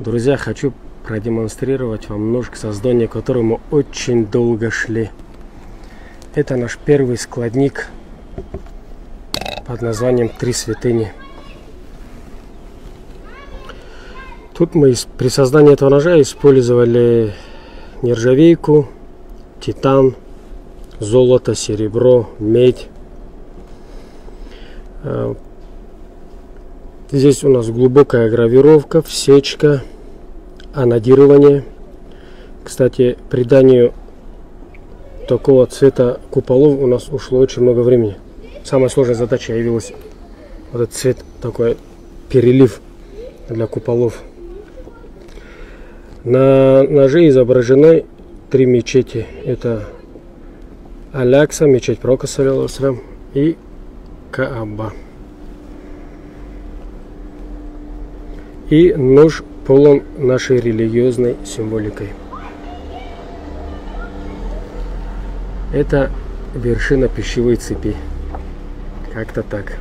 Друзья, хочу продемонстрировать вам нож, к созданию которого мы очень долго шли. Это наш первый складник под названием «Три святыни». Тут мы при создании этого ножа использовали нержавейку, титан, золото, серебро, медь. Здесь у нас глубокая гравировка, всечка, анодирование. Кстати, приданию такого цвета куполов у нас ушло очень много времени. Самая сложная задача явилась вот этот цвет, такой перелив для куполов. На ноже изображены три мечети. Это Алякса, мечеть Пророка и Кааба. И нож полон нашей религиозной символикой. Это вершина пищевой цепи. Как-то так.